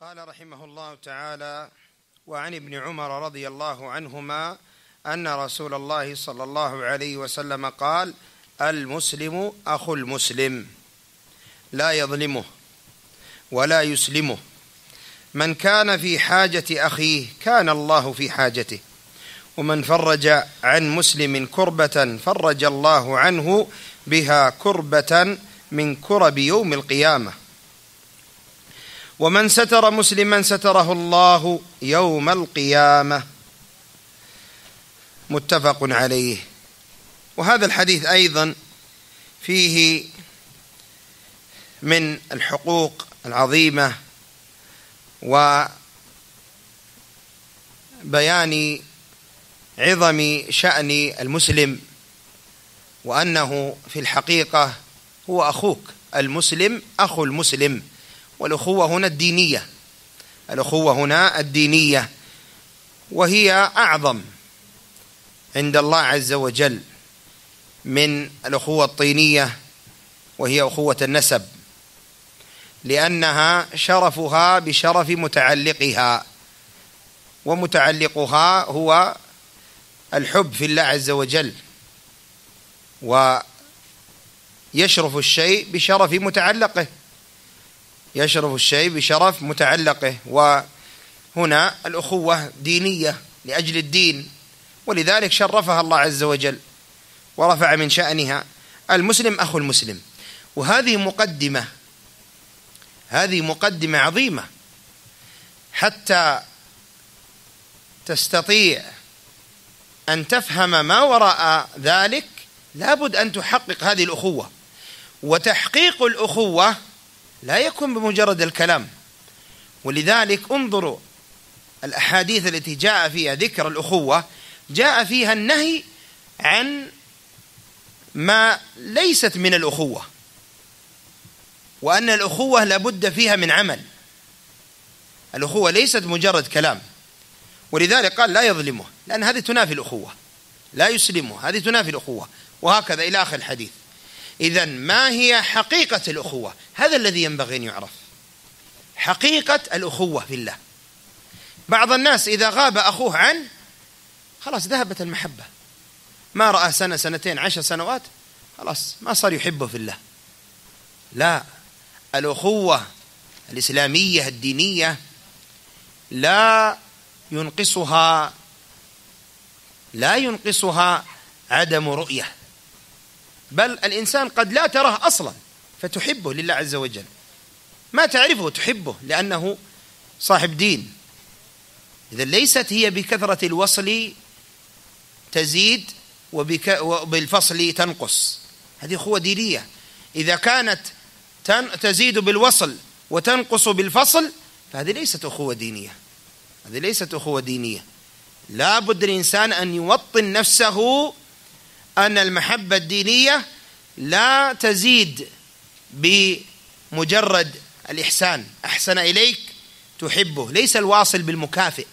قال رحمه الله تعالى وعن ابن عمر رضي الله عنهما أن رسول الله صلى الله عليه وسلم قال المسلم أخو المسلم لا يظلمه ولا يسلمه. من كان في حاجة أخيه كان الله في حاجته ومن فرج عن مسلم كربة فرج الله عنه بها كربة من كرب يوم القيامة. ومن ستر مسلما ستره الله يوم القيامة. متفق عليه. وهذا الحديث أيضا فيه من الحقوق العظيمة وبيان عظم شأن المسلم وأنه في الحقيقة هو أخوك المسلم أخو المسلم. والأخوة هنا الدينية. الأخوة هنا الدينية. وهي أعظم عند الله عز وجل من الأخوة الطينية وهي أخوة النسب. لأنها شرفها بشرف متعلقها ومتعلقها هو الحب في الله عز وجل. ويشرف الشيء بشرف متعلقه. يشرف الشيء بشرف متعلقه وهنا الأخوة دينية لأجل الدين ولذلك شرفها الله عز وجل ورفع من شأنها المسلم أخو المسلم. وهذه مقدمة هذه مقدمة عظيمة. حتى تستطيع أن تفهم ما وراء ذلك لابد أن تحقق هذه الأخوة. وتحقيق الأخوة لا يكون بمجرد الكلام. ولذلك انظروا الأحاديث التي جاء فيها ذكر الأخوة جاء فيها النهي عن ما ليست من الأخوة وأن الأخوة لابد فيها من عمل. الأخوة ليست مجرد كلام. ولذلك قال لا يظلمه لأن هذه تنافي الأخوة لا يسلمه هذه تنافي الأخوة وهكذا إلى آخر الحديث. إذا ما هي حقيقة الأخوة؟ هذا الذي ينبغي أن يعرف. حقيقة الأخوة في الله. بعض الناس إذا غاب أخوه عنه خلاص ذهبت المحبة. ما رأى سنة سنتين عشر سنوات خلاص ما صار يحبه في الله. لا الأخوة الإسلامية الدينية لا ينقصها لا ينقصها عدم رؤية. بل الإنسان قد لا تراه أصلا فتحبه لله عز وجل. ما تعرفه تحبه لأنه صاحب دين. إذا ليست هي بكثرة الوصل تزيد وبك وبالفصل تنقص. هذه أخوة دينية. إذا كانت تزيد بالوصل وتنقص بالفصل فهذه ليست أخوة دينية. هذه ليست أخوة دينية. لا بد الإنسان أن يوطن نفسه أن المحبة الدينية لا تزيد بمجرد الإحسان. أحسن إليك تحبه. ليس الواصل بالمكافئ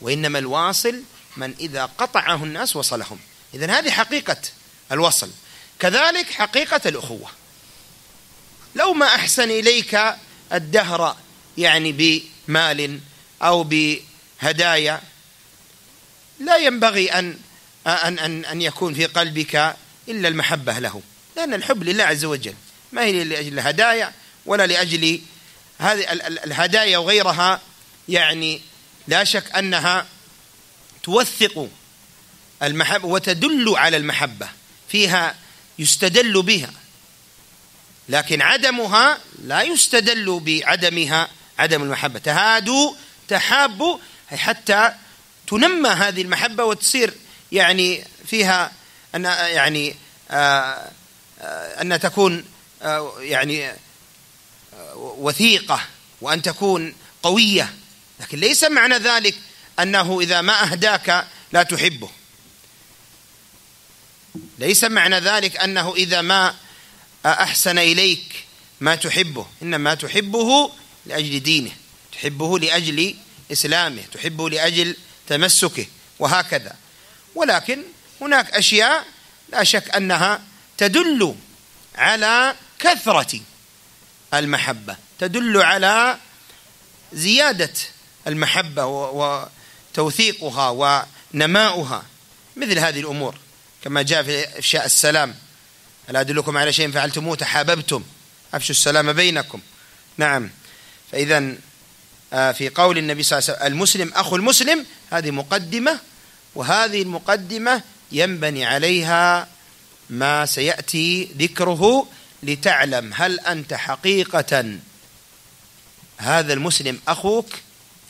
وإنما الواصل من إذا قطعه الناس وصلهم. إذن هذه حقيقة الوصل. كذلك حقيقة الأخوة. لو ما أحسن إليك الدهر يعني بمال أو بهدايا لا ينبغي أن أن أن أن يكون في قلبك إلا المحبة له. لأن الحب لله عز وجل. ما هي لأجل الهدايا ولا لأجل هذه الهدايا وغيرها. يعني لا شك أنها توثق المحبة وتدل على المحبة. فيها يستدل بها. لكن عدمها لا يستدل بعدمها عدم المحبة. تهادوا تحابوا حتى تنمى هذه المحبة وتصير يعني فيها ان يعني آه، آه، أن تكون آه، يعني وثيقة وأن تكون قوية. لكن ليس معنى ذلك أنه إذا ما أهداك لا تحبه. ليس معنى ذلك أنه إذا ما أحسن إليك ما تحبه. إنما تحبه لأجل دينه تحبه لأجل إسلامه تحبه لأجل تمسكه وهكذا. ولكن هناك أشياء لا شك أنها تدل على كثرة المحبة تدل على زيادة المحبة وتوثيقها ونماؤها مثل هذه الأمور. كما جاء في إفشاء السلام ألا أدلكم على شيء فعلتموه تحاببتم؟ أفشوا السلام بينكم. نعم. فإذا آه، في قول النبي صلى الله عليه وسلم المسلم أخو المسلم هذه مقدمة وهذه المقدمة ينبني عليها ما سيأتي ذكره لتعلم هل أنت حقيقة هذا المسلم أخوك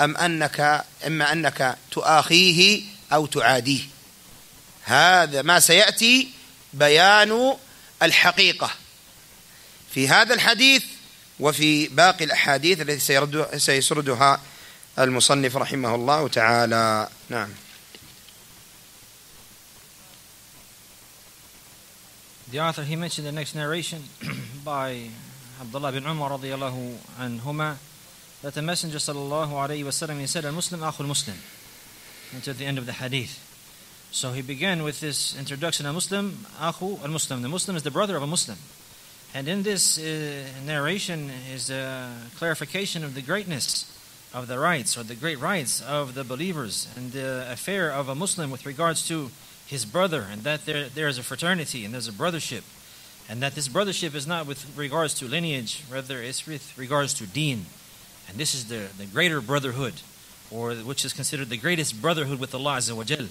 أم أنك إما أنك تؤاخيه أو تعاديه. هذا ما سيأتي بيان الحقيقة. في هذا الحديث وفي باقي الأحاديث التي سيسردها المصنف رحمه الله تعالى. نعم. The author, he mentioned the next narration by Abdullah bin Umar radiallahu anhuma that the Messenger sallallahu alayhi wasallam he said, "Al-Muslim akhul Muslim," until the end of the hadith. So he began with this introduction: "A Muslim akhu al-Muslim." The Muslim is the brother of a Muslim, and in this uh, narration is a clarification of the greatness of the rights or the great rights of the believers and the affair of a Muslim with regards to his brother, and that there, there is a fraternity and there's a brothership, and that this brothership is not with regards to lineage, rather it's with regards to deen. And this is the, the greater brotherhood, or which is considered the greatest brotherhood with Allah Azza wa Jal.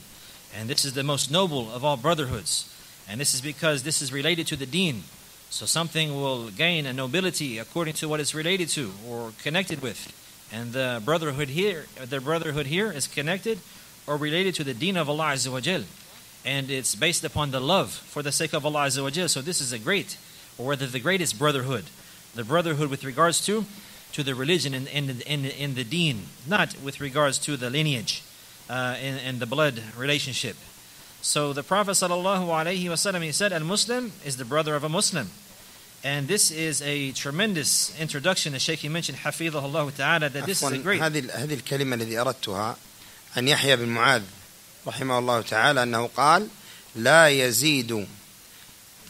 And this is the most noble of all brotherhoods. And this is because this is related to the deen. So something will gain a nobility according to what it's related to or connected with. And the brotherhood here, the brotherhood here is connected or related to the deen of Allah Azza wa Jal and it's based upon the love for the sake of Allah Azza wa So this is a great, or rather the greatest brotherhood. The brotherhood with regards to to the religion and in, in, in, in, the deen, not with regards to the lineage uh, and, and the blood relationship. So the Prophet ﷺ, he said, Al-Muslim is the brother of a Muslim. And this is a tremendous introduction. The Shaykh he mentioned, حفظه الله تعالى, that this is a great... هذه هذه الكلمة التي أردتها أن يحيى بن معاذ رحمه الله تعالى أنه قال لا يزيد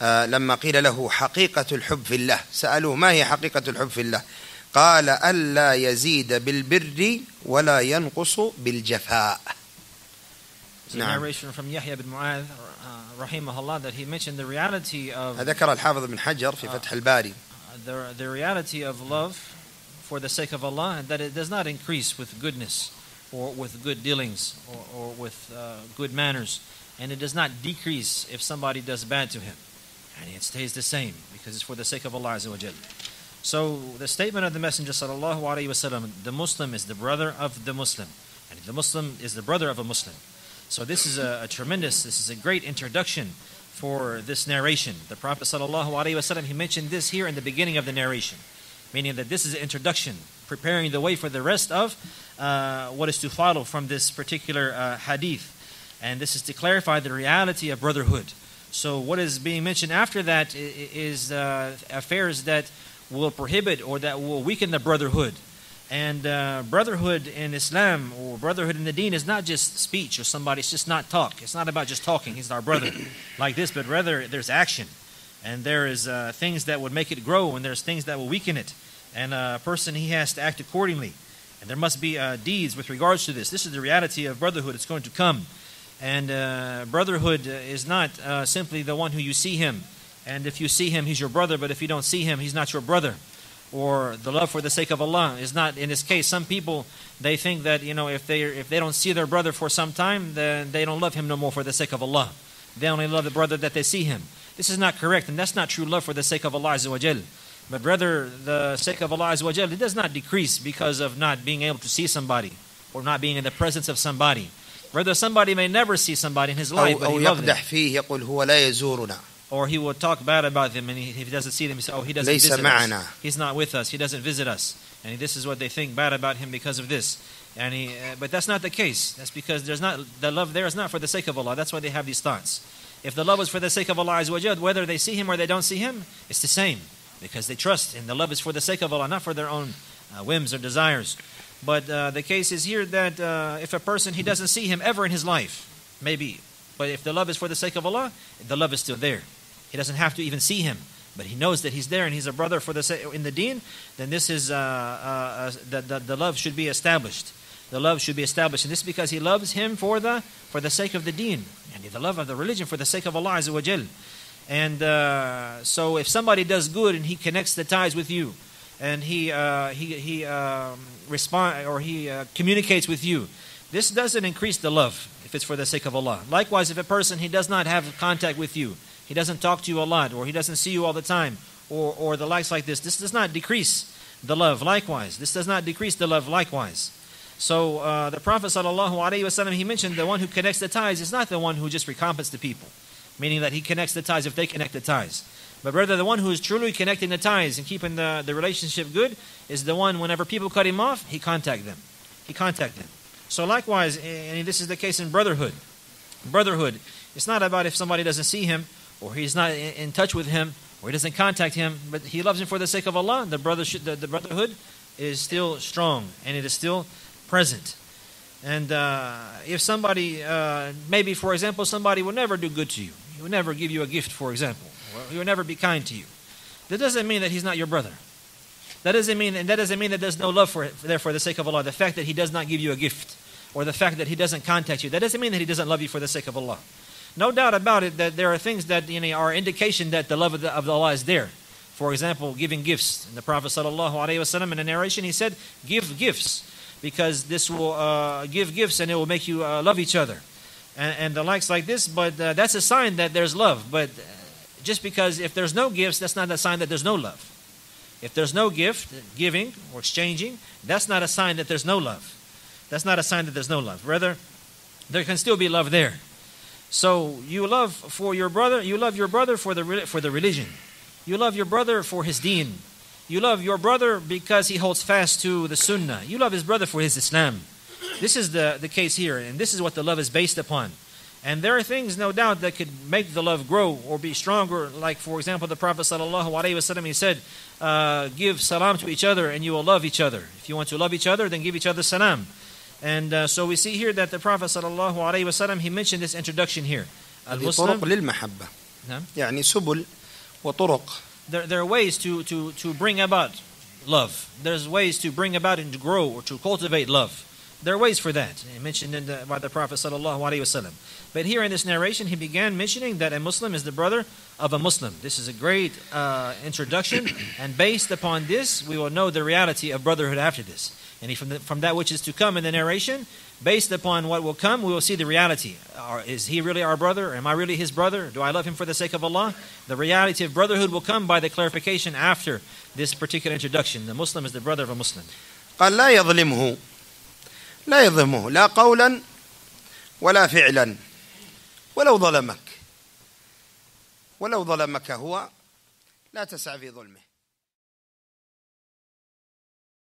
آه، لما قيل له حقيقة الحب في الله سألوه ما هي حقيقة الحب في الله؟ قال ألا يزيد بالبر ولا ينقص بالجفاء. نعم. from Yahya bin Mu'adh uh, rahimahullah that he mentioned the reality of ذكر الحافظ بن حجر في فتح الباري. the, the reality of love for the sake of Allah and that it does not increase with goodness. Or with good dealings or, or with uh, good manners. And it does not decrease if somebody does bad to him. And it stays the same because it's for the sake of Allah So the statement of the Messenger sallallahu alaihi wasallam, the Muslim is the brother of the Muslim, and the Muslim is the brother of a Muslim. So this is a, a tremendous, this is a great introduction for this narration. The Prophet sallallahu alaihi wasallam he mentioned this here in the beginning of the narration, meaning that this is an introduction, preparing the way for the rest of uh, what is to follow from this particular uh, hadith. And this is to clarify the reality of brotherhood. So, what is being mentioned after that is uh, affairs that will prohibit or that will weaken the brotherhood. And uh, brotherhood in Islam or brotherhood in the deen is not just speech or somebody, it's just not talk. It's not about just talking, he's our brother like this, but rather there's action. And there is uh, things that would make it grow, and there's things that will weaken it. And a person, he has to act accordingly. And there must be uh, deeds with regards to this. This is the reality of brotherhood. It's going to come. And uh, brotherhood is not uh, simply the one who you see him. And if you see him, he's your brother. But if you don't see him, he's not your brother. Or the love for the sake of Allah is not. In this case, some people they think that you know if they if they don't see their brother for some time, then they don't love him no more for the sake of Allah. They only love the brother that they see him. This is not correct, and that's not true love for the sake of Allah Azza wa but rather the sake of Allah Azza wa it does not decrease because of not being able to see somebody or not being in the presence of somebody. Rather, somebody may never see somebody in his life, but he loves them. Or he will talk bad about them, and he, if he doesn't see them, he says, "Oh, he doesn't visit معنا. us. He's not with us. He doesn't visit us." And this is what they think bad about him because of this. And he, uh, but that's not the case. That's because there's not the love there is not for the sake of Allah. That's why they have these thoughts. If the love was for the sake of Allah whether they see Him or they don't see Him, it's the same because they trust and the love is for the sake of Allah, not for their own uh, whims or desires. But uh, the case is here that uh, if a person he doesn't see him ever in his life, maybe, but if the love is for the sake of Allah, the love is still there. He doesn't have to even see him, but he knows that he's there and he's a brother for the in the deen, then this is uh, uh, uh, the, the the love should be established. The love should be established, and this is because he loves him for the for the sake of the deen, and the love of the religion for the sake of Allah Azza wa Jal. And uh, so, if somebody does good and he connects the ties with you, and he uh, he he um, respond or he uh, communicates with you, this doesn't increase the love if it's for the sake of Allah. Likewise, if a person he does not have contact with you, he doesn't talk to you a lot, or he doesn't see you all the time, or or the likes like this, this does not decrease the love. Likewise, this does not decrease the love. Likewise. So uh, the Prophet wasallam he mentioned the one who connects the ties is not the one who just recompenses the people, meaning that he connects the ties if they connect the ties. But rather, the one who is truly connecting the ties and keeping the, the relationship good is the one, whenever people cut him off, he contact them. He contact them. So likewise, and this is the case in brotherhood. Brotherhood, it's not about if somebody doesn't see him, or he's not in, touch with him, or he doesn't contact him, but he loves him for the sake of Allah. The brother, the, the brotherhood is still strong, and it is still present. And uh, if somebody, uh, maybe for example, somebody will never do good to you, he will never give you a gift, for example, he will never be kind to you. That doesn't mean that he's not your brother. That doesn't mean, and that doesn't mean that there's no love for there for the sake of Allah. The fact that he does not give you a gift, or the fact that he doesn't contact you, that doesn't mean that he doesn't love you for the sake of Allah. No doubt about it that there are things that you know, are indication that the love of, the, of Allah is there. For example, giving gifts. And the Prophet sallallahu alaihi wasallam in a narration he said, "Give gifts." because this will uh, give gifts and it will make you uh, love each other and, and, the likes like this but uh, that's a sign that there's love. But just because if there's no gifts that's not a sign that there's no love. If there's no gift giving or exchanging that's not a sign that there's no love. That's not a sign that there's no love. Rather there can still be love there. So you love for your brother you love your brother for the for the religion. You love your brother for his deen. You love your brother because he holds fast to the sunnah. You love his brother for his Islam. This is the, the case here, and this is what the love is based upon. And there are things, no doubt, that could make the love grow or be stronger. Like, for example, the Prophet ﷺ, he said, uh, Give salam to each other and you will love each other. If you want to love each other, then give each other salam. And uh, so we see here that the Prophet ﷺ, he mentioned this introduction here. طرق للمحبة. يعني سبل وطرق there, there are ways to, to, to bring about love. There's ways to bring about and to grow or to cultivate love. There are ways for that, mentioned in the, by the Prophet sallallahu alaihi wasallam. But here in this narration, he began mentioning that a Muslim is the brother of a Muslim. This is a great uh, introduction, and based upon this, we will know the reality of brotherhood after this. And from, the, from that which is to come in the narration, based upon what will come, we will see the reality. Is he really our brother? Am I really his brother? Do I love him for the sake of Allah? The reality of brotherhood will come by the clarification after this particular introduction. The Muslim is the brother of a Muslim. قال لا يظلمه لا يظلمه لا قولا ولا فعلا. ولو ظلمك ولو ظلمك هو لا تسعى في ظلمه.